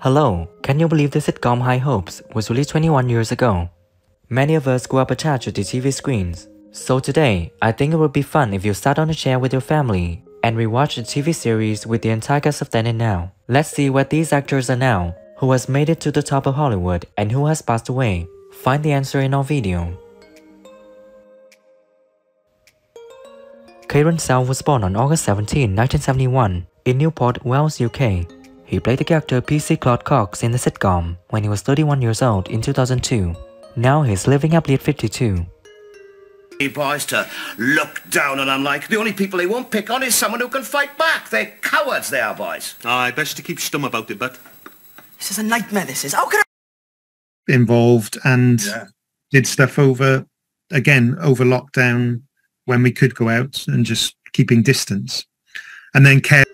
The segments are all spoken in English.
Hello, can you believe the sitcom High Hopes was released 21 years ago? Many of us grew up attached to the TV screens. So today, I think it would be fun if you sat on a chair with your family and rewatch the TV series with the entire cast of then and now. Let's see what these actors are now, who has made it to the top of Hollywood and who has passed away. Find the answer in our video. Karen Sell was born on August 17, 1971 in Newport, Wales, UK. He played the character PC Claude Cox in the sitcom when he was 31 years old in 2002. Now he's living happily at 52. He boys to look down on them like the only people they won't pick on is someone who can fight back. They're cowards, they are, boys. Aye, best to keep stum about it, but... This is a nightmare, this is. How can I... Involved and Yeah. did stuff over, again, over lockdown when we could go out and just keeping distance. And then Kev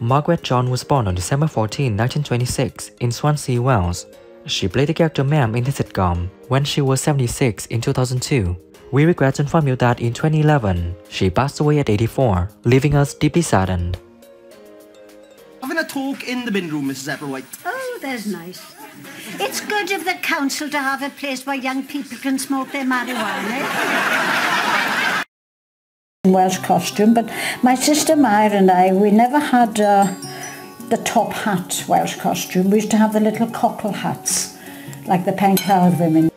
Margaret John was born on December 14, 1926 in Swansea, Wales. She played the character Ma'am in the sitcom when she was 76 in 2002. We regret to inform you that in 2011, she passed away at 84, leaving us deeply saddened. Having a talk in the bin room, Mrs. Hepplewhite. Oh, that's nice. It's good of the council to have a place where young people can smoke their marijuana. Welsh costume, but my sister Maya and I, we never had uh, the top hat Welsh costume. We used to have the little cockle hats, like the Penclawdd women.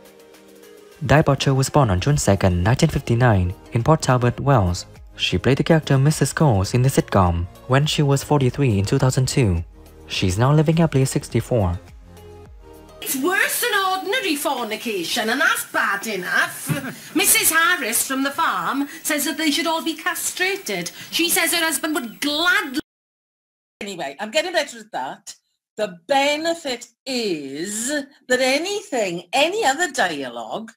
Di Botcher was born on June 2, 1959 in Port Talbot, Wales. She played the character Mrs. Coles in the sitcom when she was 43 in 2002. She's now living happily at 64. Fornication, and that's bad enough. Mrs. Harris from the farm says that they should all be castrated. She says her husband would gladly... Anyway, I'm getting better at that. The benefit is that anything, any other dialogue,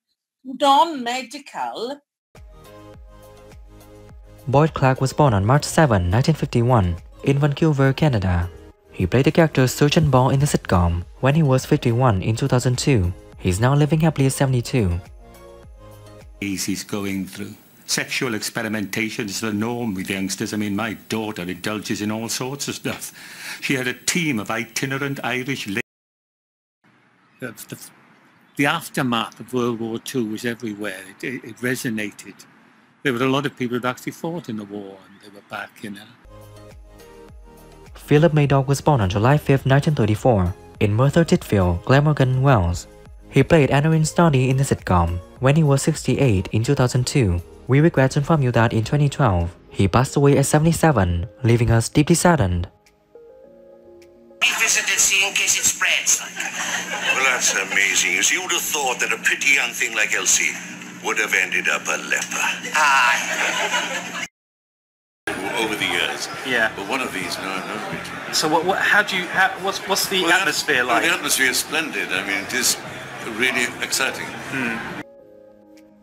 non-medical, Boyd Clack was born on March 7, 1951 in Vancouver, Canada. He played the character Sergeant Ball in the sitcom when he was 51 in 2002. He's now living happily at 72. He's going through. Sexual experimentation is the norm with youngsters. I mean, my daughter indulges in all sorts of stuff. She had a team of itinerant Irish la- the, the, the aftermath of World War II was everywhere. It, it, it resonated. There were a lot of people who'd actually fought in the war and they were back, you know. Philip Madoc was born on July 5, 1934 in Merthyr Tydfil, Glamorgan, Wales. He played Anarine Stoddy in the sitcom when he was 68 in 2002. We regret to inform you that in 2012, he passed away at 77, leaving us deeply saddened. Visited see in case it spreads. Well, that's amazing. You see, who'd have thought that a pretty young thing like Elsie would have ended up a leper Aye. over the years? Yeah. But one of these, no, no, Richard. So what? what how do you? How, what's what's the Well, atmosphere well, like? the atmosphere is splendid. I mean, it is really exciting.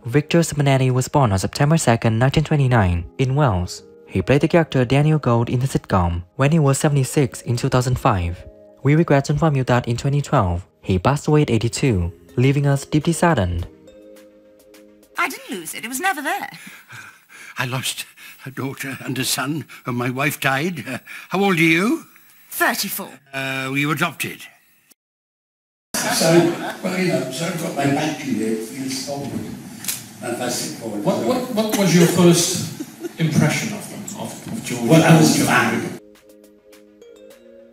Victor Simonelli was born on September 2, 1929 in Wales. He played the character Daniel Gold in the sitcom when he was 76 in 2005. We regret to inform you that in 2012, he passed away at 82, leaving us deeply saddened. I didn't lose it. It was never there. I lost a daughter and a son when my wife died. Uh, how old are you? 34. Uh, were you adopted? So, well, you know, so I've got my back in it, feels forward. And if I sit forward. What, what, what was your first impression of them, of, of George? Well, I was fan.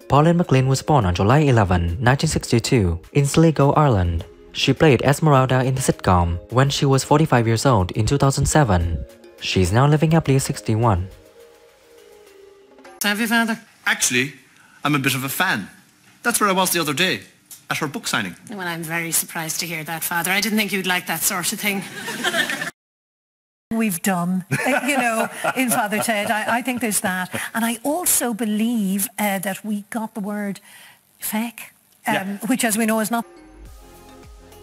Pauline McLynn was born on July 11, 1962 in Sligo, Ireland. She played Esmeralda in the sitcom when she was 45 years old in 2007. She's now living happily at 61. Have you, Father? Actually, I'm a bit of a fan. That's where I was the other day, at her book signing. Well, I'm very surprised to hear that, Father. I didn't think you'd like that sort of thing. we've done, you know, in Father Ted. I, I think there's that. And I also believe uh, that we got the word fake, um, which as we know is not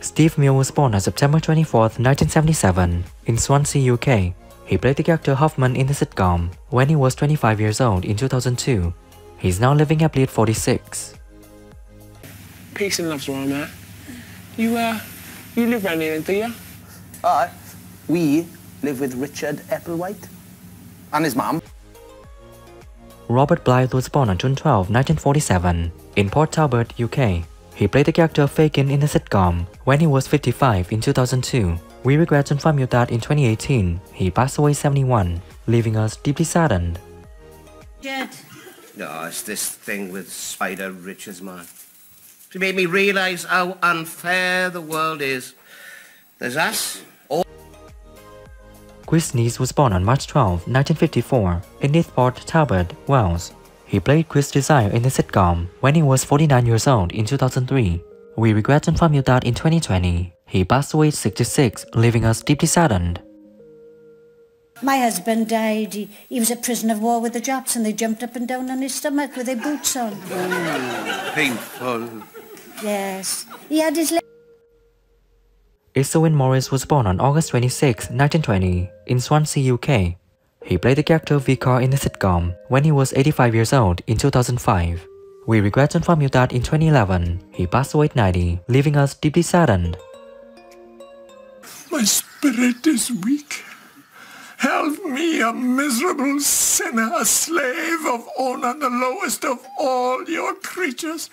Steve Meo was born on September 24, 1977 in Swansea, UK. He played the character Hoffman in the sitcom when he was 25 years old in 2002. He's now living happily at 46. Peace and love's where I'm at. You, uh, you live round here, do you? Aye. We live with Richard Hepplewhite and his mum. Robert Blythe was born on June 12, 1947 in Port Talbot, UK. He played the character Fagin in the sitcom when he was 55 in 2002. We regret to inform you that in 2018, he passed away 71, leaving us deeply saddened. No, oh, it's this thing with Spider Richards, man. She made me realise how unfair the world is. There's us, all... Chris Nease was born on March 12, 1954, in Nithport, Talbot, Wales. He played Chris Desire in the sitcom when he was 49 years old in 2003. We regret to inform you that in 2020, he passed away at 66, leaving us deeply saddened. My husband died. He, he was a prisoner of war with the Japs and they jumped up and down on his stomach with their boots on. Hmm, painful. Yes. He had his leg. Morris was born on August 26, 1920, in Swansea, UK. He played the character Vicar in the sitcom when he was 85 years old in 2005. We regret to inform you that in 2011, he passed away at 90, leaving us deeply saddened. My spirit is weak. Help me, a miserable sinner, a slave of Onan, the lowest of all your creatures.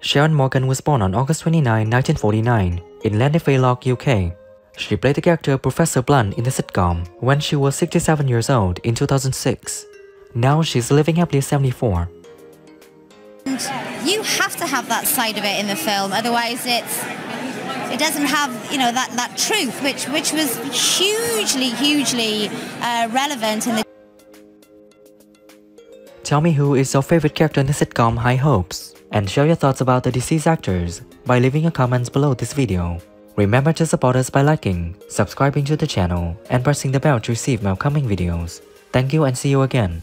Sharon Morgan was born on August 29, 1949, in Llanfihangel, UK. She played the character Professor Blunt in the sitcom when she was 67 years old in 2006. Now she's living happily at 74. You have to have that side of it in the film, otherwise it's it doesn't have you know that that truth which which was hugely hugely uh, relevant in the Tell me who is your favorite character in the sitcom High Hopes and share your thoughts about the deceased actors by leaving your comments below this video. Remember to support us by liking, subscribing to the channel, and pressing the bell to receive my upcoming videos. Thank you and see you again.